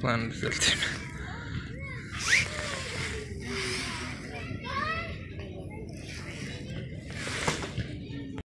Kulağını düzelteyim.